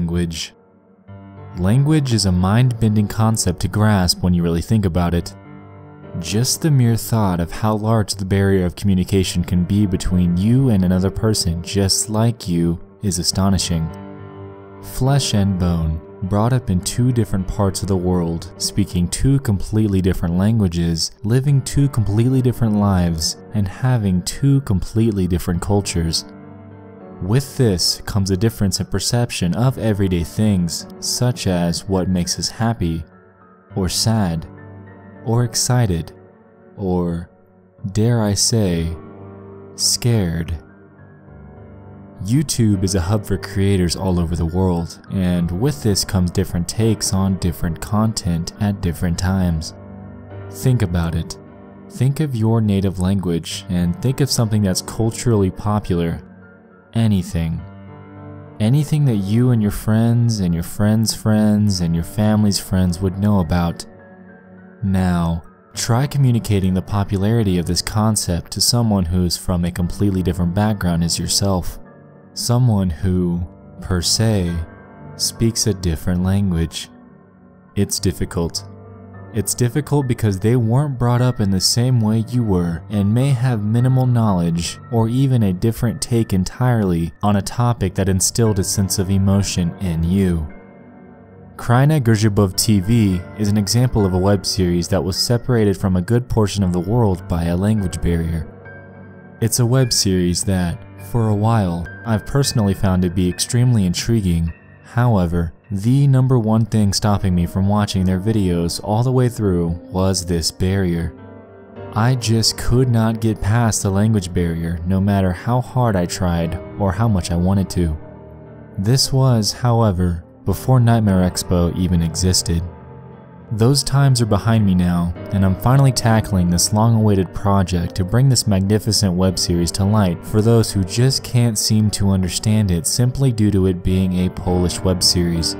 Language. Language is a mind bending concept to grasp when you really think about it. Just the mere thought of how large the barrier of communication can be between you and another person just like you is astonishing. Flesh and bone, brought up in two different parts of the world, speaking two completely different languages, living two completely different lives, and having two completely different cultures. With this comes a difference in perception of everyday things, such as what makes us happy, or sad, or excited, or, dare I say, scared. YouTube is a hub for creators all over the world, and with this comes different takes on different content at different times. Think about it. Think of your native language and think of something that's culturally popular. Anything. Anything that you and your friends and your friends' friends and your family's friends would know about. Now, try communicating the popularity of this concept to someone who's from a completely different background as yourself. Someone who, per se, speaks a different language. It's difficult. It's difficult because they weren't brought up in the same way you were and may have minimal knowledge or even a different take entirely on a topic that instilled a sense of emotion in you. Kraina Grzybow TV is an example of a web series that was separated from a good portion of the world by a language barrier. It's a web series that, for a while, I've personally found to be extremely intriguing. However, the number one thing stopping me from watching their videos all the way through was this barrier. I just could not get past the language barrier no matter how hard I tried or how much I wanted to. This was, however, before Nightmare Expo even existed. Those times are behind me now, and I'm finally tackling this long awaited project to bring this magnificent web series to light for those who just can't seem to understand it simply due to it being a Polish web series.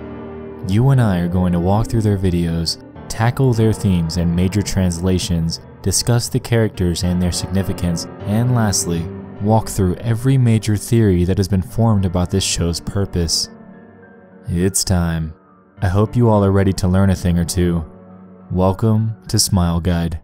You and I are going to walk through their videos, tackle their themes and major translations, discuss the characters and their significance, and lastly, walk through every major theory that has been formed about this show's purpose. It's time. I hope you all are ready to learn a thing or two. Welcome to Smile Guide.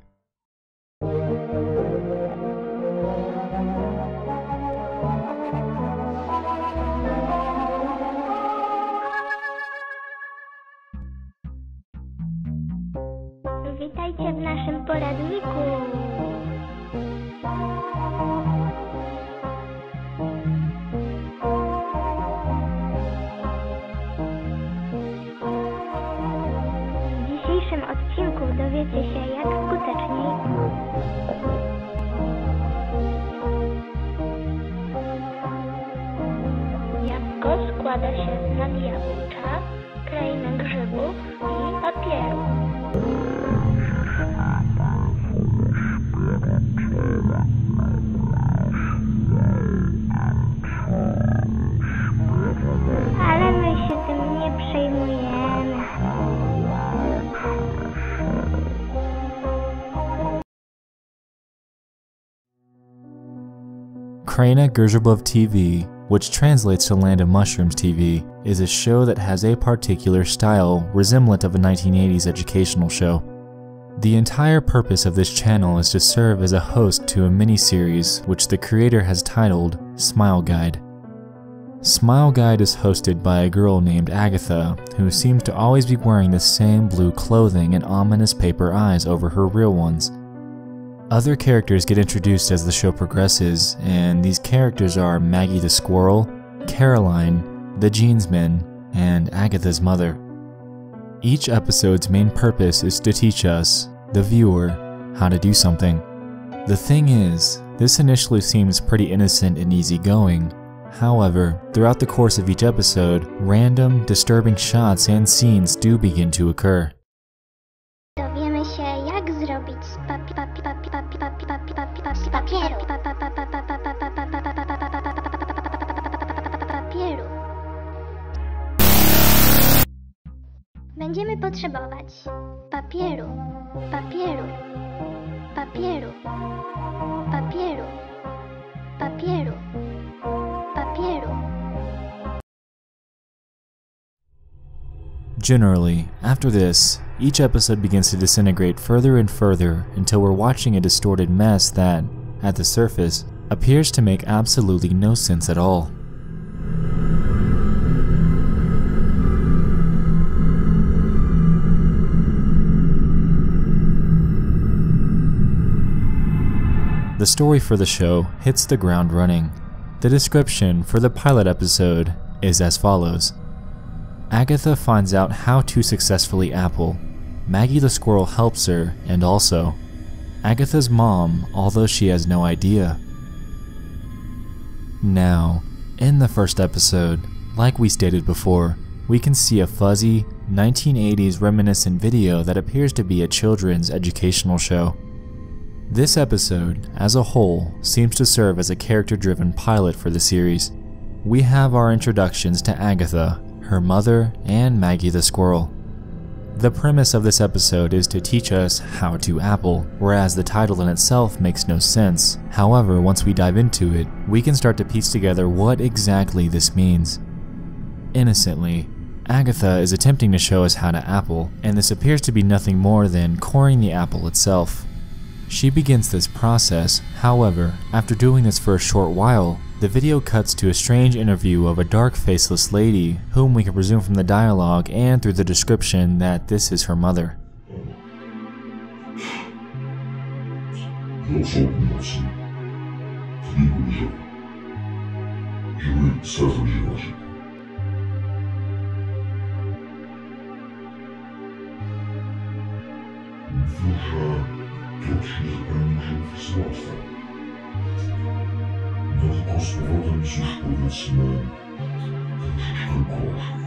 Kraina Grzybow TV, which translates to Land of Mushrooms TV, is a show that has a particular style resemblant of a 1980s educational show. The entire purpose of this channel is to serve as a host to a mini-series which the creator has titled Smile Guide. Smile Guide is hosted by a girl named Agatha, who seems to always be wearing the same blue clothing and ominous paper eyes over her real ones. Other characters get introduced as the show progresses, and these characters are Maggie the Squirrel, Caroline, the Jeansman, and Agatha's mother. Each episode's main purpose is to teach us, the viewer, how to do something. The thing is, this initially seems pretty innocent and easygoing. However, throughout the course of each episode, random, disturbing shots and scenes do begin to occur. Potrzebować papieru, papieru, papieru, papieru, papieru, papieru, Generally, after this, each episode begins to disintegrate further and further until we're watching a distorted mess that, at the surface, appears to make absolutely no sense at all. The story for the show hits the ground running. The description for the pilot episode is as follows Agatha finds out how to successfully apple. Maggie the squirrel helps her, and also, Agatha's mom, although she has no idea. Now, in the first episode, like we stated before, we can see a fuzzy, 1980s reminiscent video that appears to be a children's educational show. This episode, as a whole, seems to serve as a character driven pilot for the series. We have our introductions to Agatha, her mother, and Maggie the squirrel. The premise of this episode is to teach us how to apple, whereas the title in itself makes no sense. However, once we dive into it, we can start to piece together what exactly this means. Innocently, Agatha is attempting to show us how to apple, and this appears to be nothing more than coring the apple itself. She begins this process, however, after doing this for a short while, the video cuts to a strange interview of a dark faceless lady, whom we can presume from the dialogue and through the description that this is her mother. Się łatwo. No tylko z jest już powiedzmy gorzej.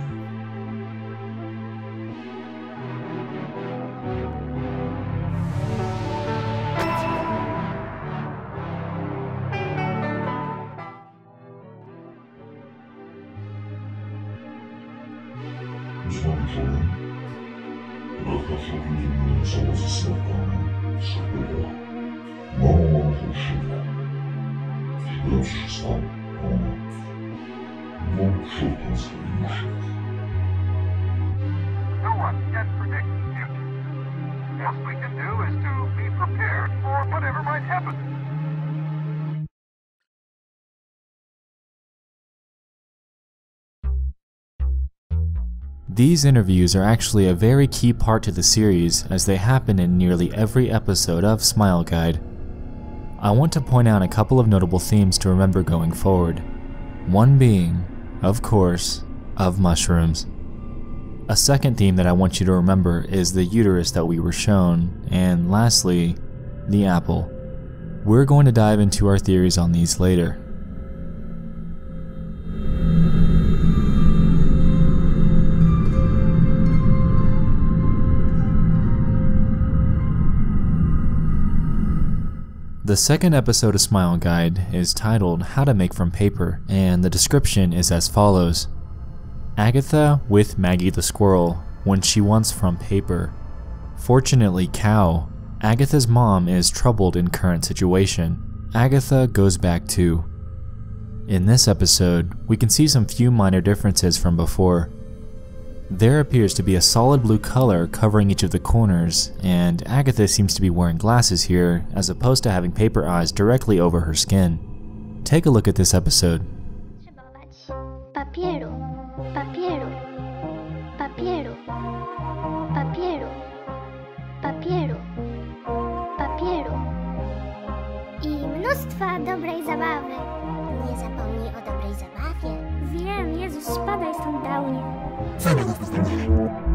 Znam wieczorem. Radka przewidziała cała ze snopkami. No one can predict the future. All we can do is to be prepared for whatever might happen. These interviews are actually a very key part to the series as they happen in nearly every episode of Smile Guide. I want to point out a couple of notable themes to remember going forward. One being, of course, of mushrooms. A second theme that I want you to remember is the uterus that we were shown, and lastly, the apple. We're going to dive into our theories on these later. The second episode of Smile Guide is titled How to Make from Paper, and the description is as follows Agatha with Maggie the squirrel when she wants from paper. Fortunately, Cow, Agatha's mom, is troubled in current situation. Agatha goes back too. In this episode, we can see some few minor differences from before. There appears to be a solid blue color covering each of the corners, and Agatha seems to be wearing glasses here as opposed to having paper eyes directly over her skin. Take a look at this episode. Спадай, Сандауни. Самый быстрый.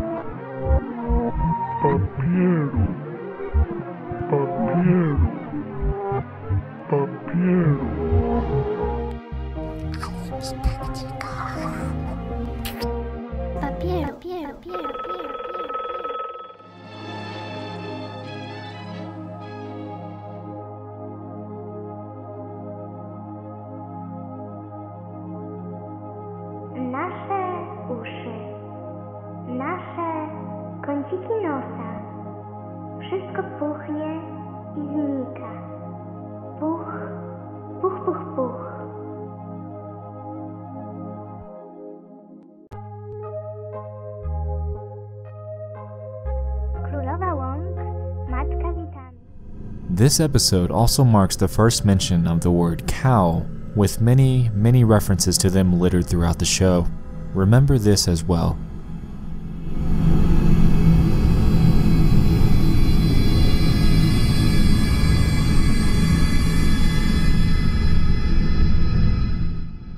This episode also marks the first mention of the word cow, with many, many references to them littered throughout the show. Remember this as well.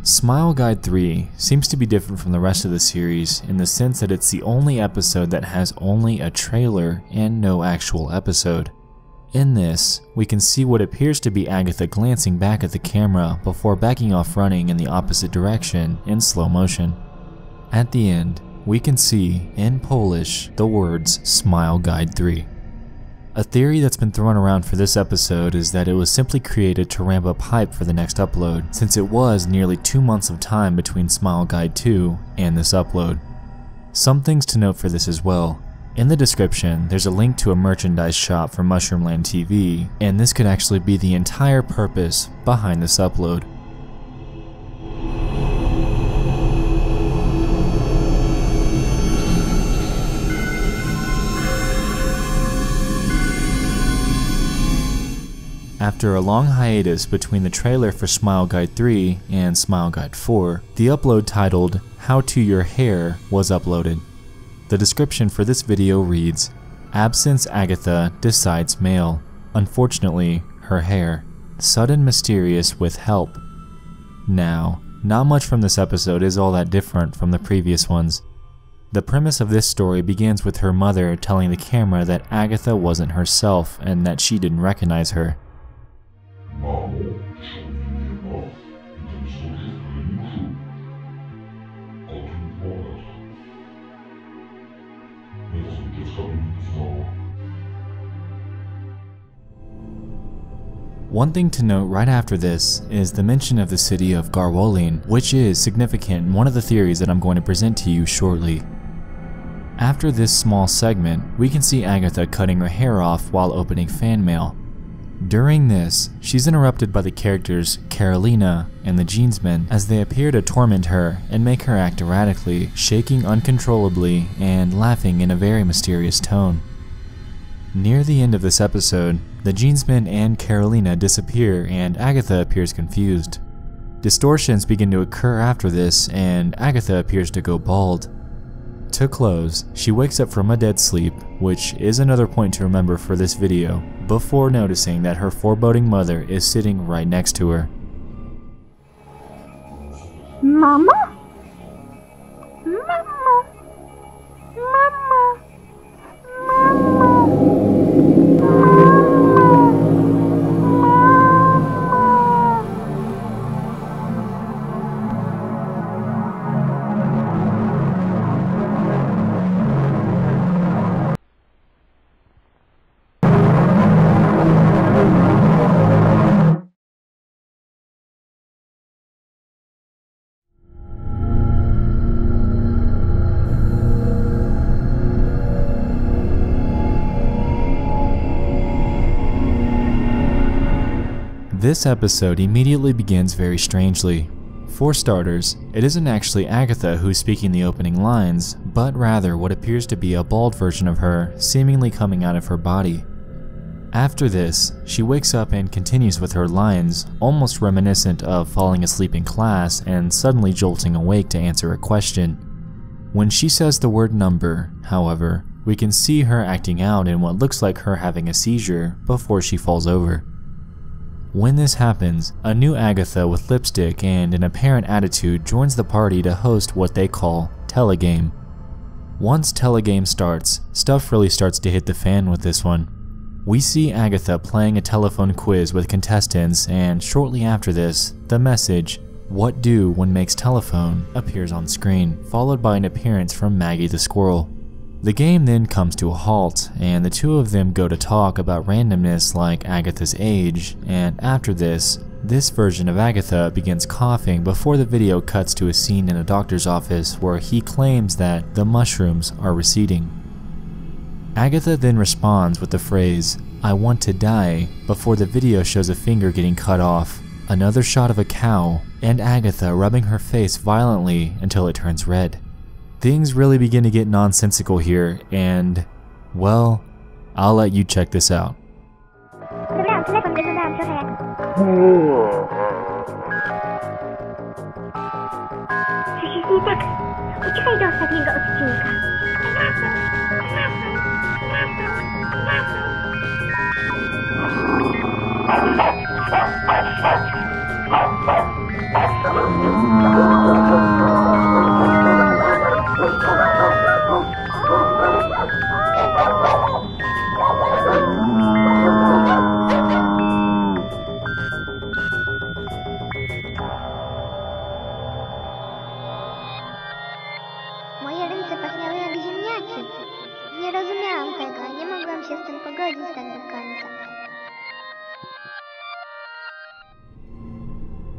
Smile Guide 3 seems to be different from the rest of the series in the sense that it's the only episode that has only a trailer and no actual episode. In this, we can see what appears to be Agatha glancing back at the camera before backing off running in the opposite direction in slow motion. At the end, we can see, in Polish, the words Smile Guide 3. A theory that's been thrown around for this episode is that it was simply created to ramp up hype for the next upload, since it was nearly two months of time between Smile Guide 2 and this upload. Some things to note for this as well. In the description, there's a link to a merchandise shop for Mushroomland TV, and this could actually be the entire purpose behind this upload. After a long hiatus between the trailer for Smile Guide 3 and Smile Guide 4, the upload titled How to Your Hair was uploaded. The description for this video reads, Absence Agatha decides male. Unfortunately, her hair. Sudden mysterious with help. Now, not much from this episode is all that different from the previous ones. The premise of this story begins with her mother telling the camera that Agatha wasn't herself and that she didn't recognize her. One thing to note right after this is the mention of the city of Garwolin, which is significant in one of the theories that I'm going to present to you shortly. After this small segment, we can see Agatha cutting her hair off while opening fan mail. During this, she's interrupted by the characters Carolina and the Jeansmen as they appear to torment her and make her act erratically, shaking uncontrollably and laughing in a very mysterious tone. Near the end of this episode, the Jeansmen and Carolina disappear and Agatha appears confused. Distortions begin to occur after this and Agatha appears to go bald. To close, she wakes up from a dead sleep, which is another point to remember for this video, before noticing that her foreboding mother is sitting right next to her. Mama? Mama? This episode immediately begins very strangely. For starters, it isn't actually Agatha who's speaking the opening lines, but rather what appears to be a bald version of her, seemingly coming out of her body. After this, she wakes up and continues with her lines, almost reminiscent of falling asleep in class and suddenly jolting awake to answer a question. When she says the word number, however, we can see her acting out in what looks like her having a seizure before she falls over. When this happens, a new Agatha with lipstick and an apparent attitude joins the party to host what they call Telegame. Once Telegame starts, stuff really starts to hit the fan with this one. We see Agatha playing a telephone quiz with contestants, and shortly after this, the message, What Do One Makes Telephone, appears on screen, followed by an appearance from Maggie the Squirrel. The game then comes to a halt, and the two of them go to talk about randomness like Agatha's age, and after this, this version of Agatha begins coughing before the video cuts to a scene in a doctor's office where he claims that the mushrooms are receding. Agatha then responds with the phrase, I want to die, before the video shows a finger getting cut off, another shot of a cow, and Agatha rubbing her face violently until it turns red. Things really begin to get nonsensical here, and, well, I'll let you check this out.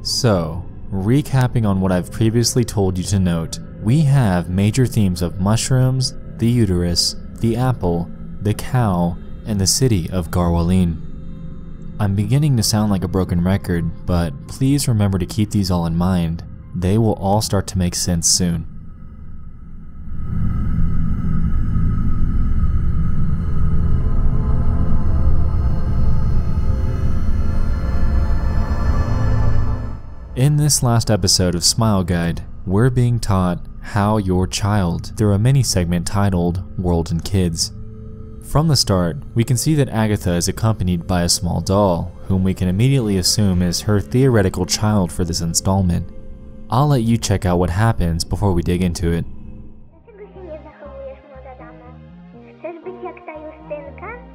So, recapping on what I've previously told you to note, we have major themes of mushrooms, the uterus, the apple, the cow, and the city of Garwolin. I'm beginning to sound like a broken record, but please remember to keep these all in mind. They will all start to make sense soon. In this last episode of Smile Guide, we're being taught how your child through a mini segment titled World and Kids. From the start, we can see that Agatha is accompanied by a small doll, whom we can immediately assume is her theoretical child for this installment. I'll let you check out what happens before we dig into it. Dlaczego się nie zachowujesz, młoda damo? Chcesz być jak ta Justynka?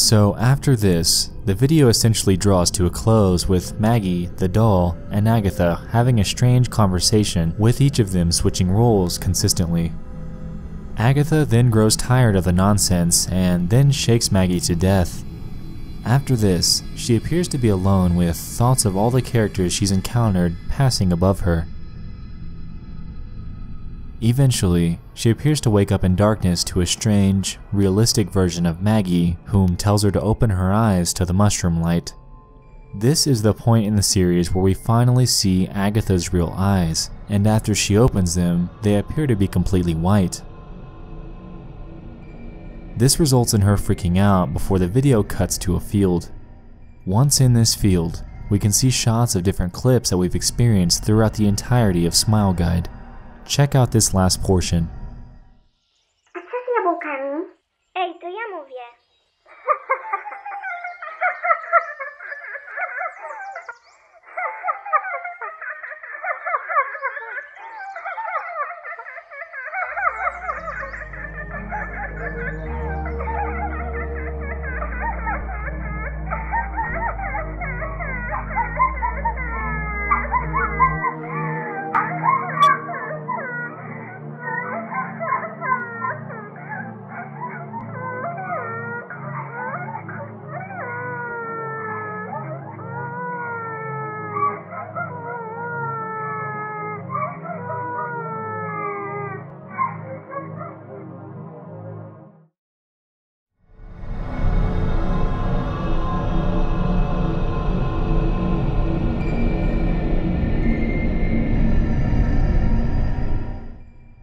So, after this, the video essentially draws to a close with Maggie, the doll, and Agatha having a strange conversation, with each of them switching roles consistently. Agatha then grows tired of the nonsense and then shakes Maggie to death. After this, she appears to be alone with thoughts of all the characters she's encountered passing above her. Eventually, she appears to wake up in darkness to a strange, realistic version of Maggie, whom tells her to open her eyes to the mushroom light. This is the point in the series where we finally see Agatha's real eyes, and after she opens them, they appear to be completely white. This results in her freaking out before the video cuts to a field. Once in this field, we can see shots of different clips that we've experienced throughout the entirety of Smile Guide. Check out this last portion.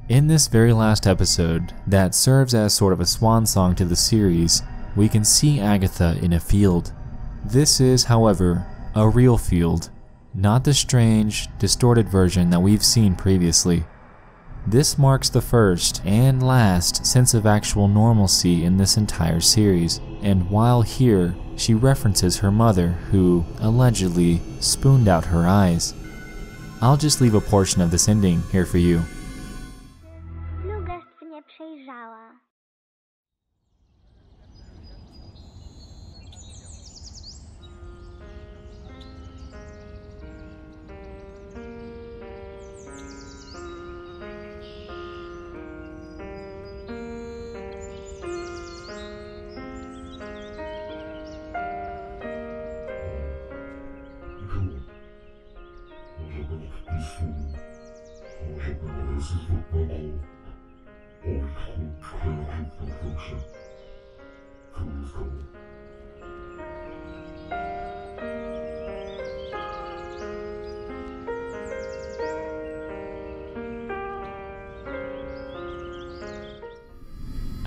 In this very last episode, that serves as sort of a swan song to the series, we can see Agatha in a field. This is, however, a real field, not the strange, distorted version that we've seen previously. This marks the first and last sense of actual normalcy in this entire series, and while here, she references her mother who, allegedly, spooned out her eyes. I'll just leave a portion of this ending here for you.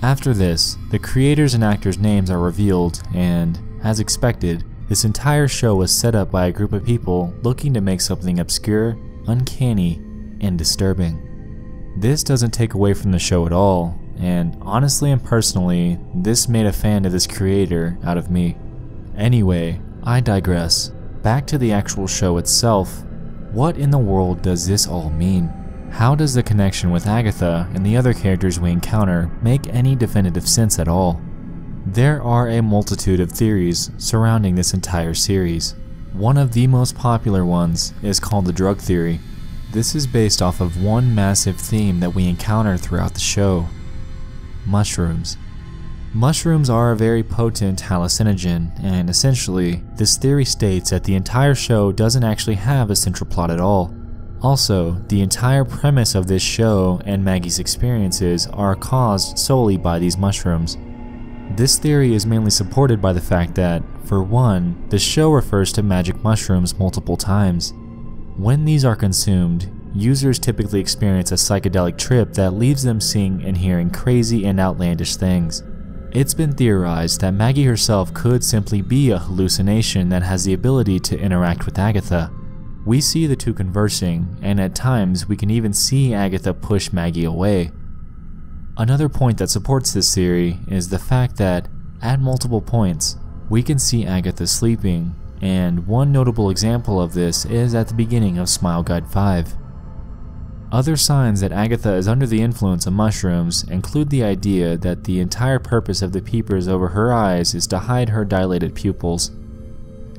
After this, the creators and actors' names are revealed, and, as expected, this entire show was set up by a group of people looking to make something obscure, uncanny, and disturbing. This doesn't take away from the show at all, and honestly and personally, this made a fan of this creator out of me. Anyway, I digress. Back to the actual show itself. What in the world does this all mean? How does the connection with Agatha and the other characters we encounter make any definitive sense at all? There are a multitude of theories surrounding this entire series. One of the most popular ones is called the drug theory. This is based off of one massive theme that we encounter throughout the show mushrooms. Mushrooms are a very potent hallucinogen, and essentially, this theory states that the entire show doesn't actually have a central plot at all. Also, the entire premise of this show and Maggie's experiences are caused solely by these mushrooms. This theory is mainly supported by the fact that, for one, the show refers to magic mushrooms multiple times. When these are consumed, users typically experience a psychedelic trip that leaves them seeing and hearing crazy and outlandish things. It's been theorized that Maggie herself could simply be a hallucination that has the ability to interact with Agatha. We see the two conversing, and at times we can even see Agatha push Maggie away. Another point that supports this theory is the fact that, at multiple points, we can see Agatha sleeping, and one notable example of this is at the beginning of Smile Guide 5. Other signs that Agatha is under the influence of mushrooms include the idea that the entire purpose of the peepers over her eyes is to hide her dilated pupils.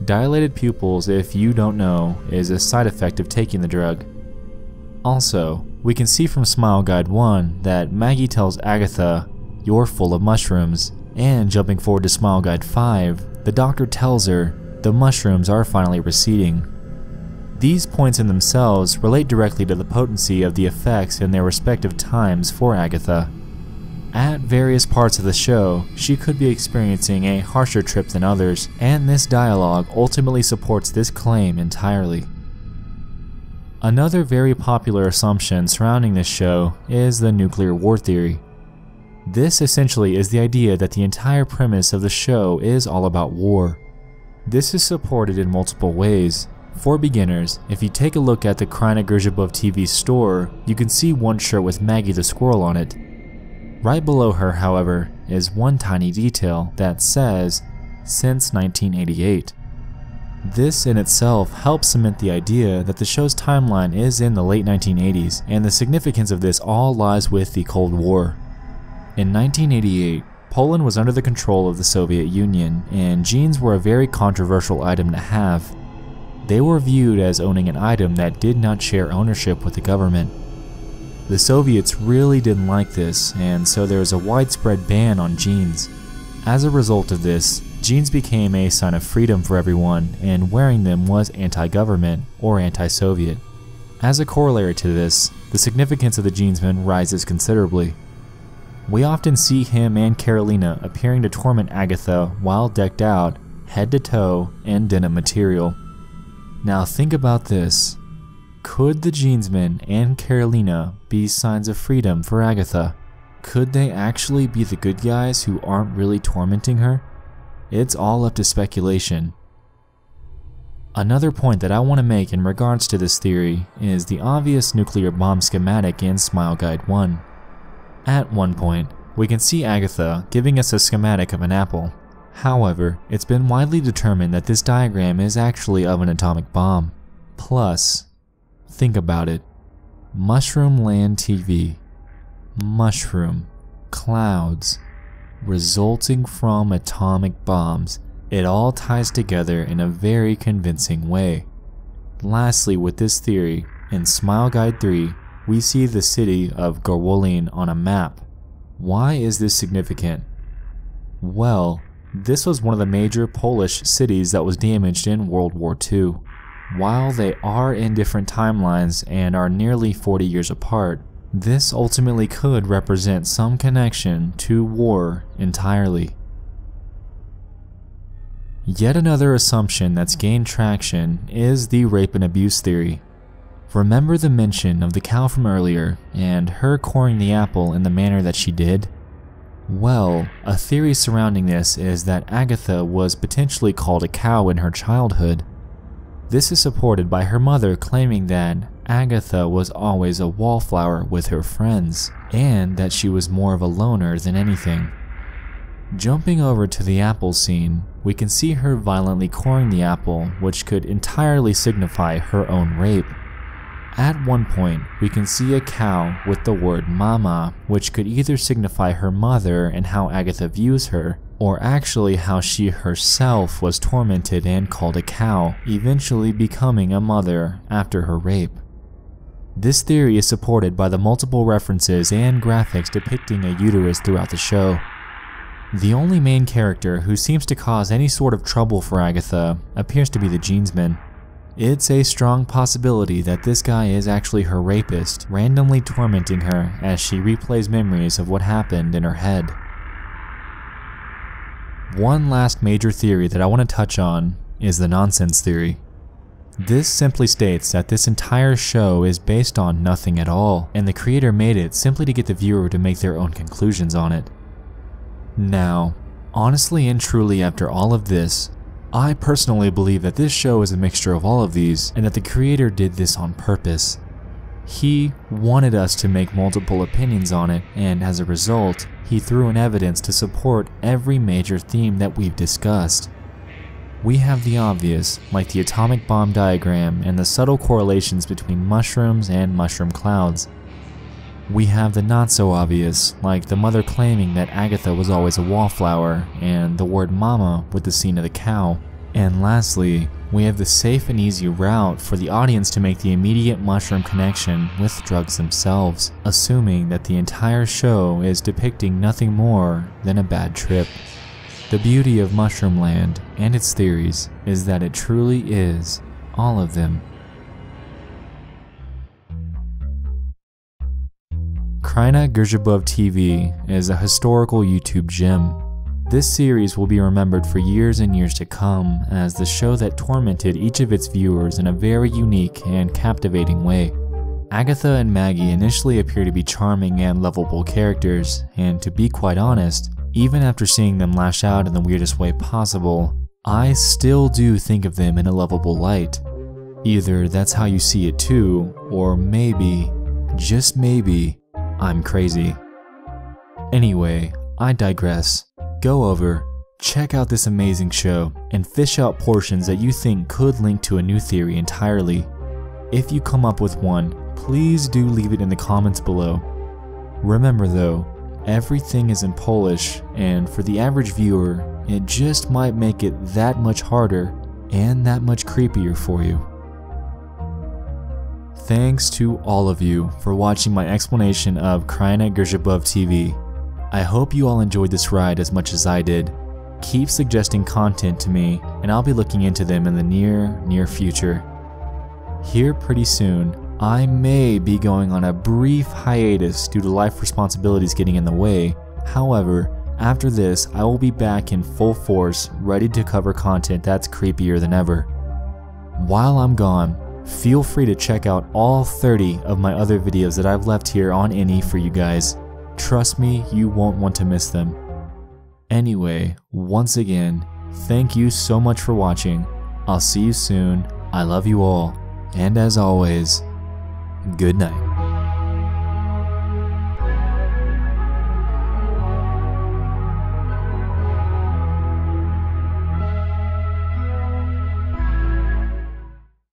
Dilated pupils, if you don't know, is a side effect of taking the drug. Also, we can see from Smile Guide 1 that Maggie tells Agatha, You're full of mushrooms, and jumping forward to Smile Guide 5, the doctor tells her the mushrooms are finally receding. These points in themselves relate directly to the potency of the effects in their respective times for Agatha. At various parts of the show, she could be experiencing a harsher trip than others, and this dialogue ultimately supports this claim entirely. Another very popular assumption surrounding this show is the nuclear war theory. This essentially is the idea that the entire premise of the show is all about war. This is supported in multiple ways. For beginners, if you take a look at the Kraina Grzybow TV store, you can see one shirt with Maggie the squirrel on it. Right below her, however, is one tiny detail that says, since 1988. This in itself helps cement the idea that the show's timeline is in the late 1980s, and the significance of this all lies with the Cold War. In 1988, Poland was under the control of the Soviet Union, and jeans were a very controversial item to have. They were viewed as owning an item that did not share ownership with the government. The Soviets really didn't like this, and so there was a widespread ban on jeans. As a result of this, jeans became a sign of freedom for everyone, and wearing them was anti government or anti Soviet. As a corollary to this, the significance of the jeansman rises considerably. We often see him and Carolina appearing to torment Agatha while decked out, head to toe, in denim material. Now think about this. Could the jeansman and Carolina be signs of freedom for Agatha? Could they actually be the good guys who aren't really tormenting her? It's all up to speculation. Another point that I want to make in regards to this theory is the obvious nuclear bomb schematic in Smile Guide 1. At one point, we can see Agatha giving us a schematic of an apple. However, it's been widely determined that this diagram is actually of an atomic bomb. Plus, Think about it. Mushroom Land TV. Mushroom. Clouds. Resulting from atomic bombs. It all ties together in a very convincing way. Lastly, with this theory, in Smile Guide 3, we see the city of Garwolin on a map. Why is this significant? Well, this was one of the major Polish cities that was damaged in World War II. While they are in different timelines and are nearly 40 years apart, this ultimately could represent some connection to war entirely. Yet another assumption that's gained traction is the rape and abuse theory. Remember the mention of the cow from earlier and her coring the apple in the manner that she did? Well, a theory surrounding this is that Agatha was potentially called a cow in her childhood. This is supported by her mother claiming that Agatha was always a wallflower with her friends, and that she was more of a loner than anything. Jumping over to the apple scene, we can see her violently coring the apple, which could entirely signify her own rape. At one point, we can see a cow with the word mama, which could either signify her mother and how Agatha views her, or actually how she herself was tormented and called a cow, eventually becoming a mother after her rape. This theory is supported by the multiple references and graphics depicting a uterus throughout the show. The only main character who seems to cause any sort of trouble for Agatha appears to be the Jeansman. It's a strong possibility that this guy is actually her rapist, randomly tormenting her as she replays memories of what happened in her head. One last major theory that I want to touch on is the nonsense theory. This simply states that this entire show is based on nothing at all, and the creator made it simply to get the viewer to make their own conclusions on it. Now, honestly and truly after all of this, I personally believe that this show is a mixture of all of these and that the creator did this on purpose. He wanted us to make multiple opinions on it, and as a result, he threw in evidence to support every major theme that we've discussed. We have the obvious, like the atomic bomb diagram and the subtle correlations between mushrooms and mushroom clouds. We have the not so obvious, like the mother claiming that Agatha was always a wallflower, and the word mama with the scene of the cow. And lastly, we have the safe and easy route for the audience to make the immediate mushroom connection with drugs themselves, assuming that the entire show is depicting nothing more than a bad trip. The beauty of Mushroomland and its theories is that it truly is all of them. Kraina Grzybow TV is a historical YouTube gem. This series will be remembered for years and years to come as the show that tormented each of its viewers in a very unique and captivating way. Agatha and Maggie initially appear to be charming and lovable characters, and to be quite honest, even after seeing them lash out in the weirdest way possible, I still do think of them in a lovable light. Either that's how you see it too, or maybe, just maybe, I'm crazy. Anyway, I digress. Go over, check out this amazing show, and fish out portions that you think could link to a new theory entirely. If you come up with one, please do leave it in the comments below. Remember though, everything is in Polish, and for the average viewer, it just might make it that much harder and that much creepier for you. Thanks to all of you for watching my explanation of Kraina Grzybow TV. I hope you all enjoyed this ride as much as I did. Keep suggesting content to me, and I'll be looking into them in the near, near future. Here pretty soon, I may be going on a brief hiatus due to life responsibilities getting in the way. However, after this, I will be back in full force, ready to cover content that's creepier than ever. While I'm gone, feel free to check out all 30 of my other videos that I've left here on Any for you guys. Trust me, you won't want to miss them. Anyway, once again, thank you so much for watching. I'll see you soon. I love you all. And as always, good night.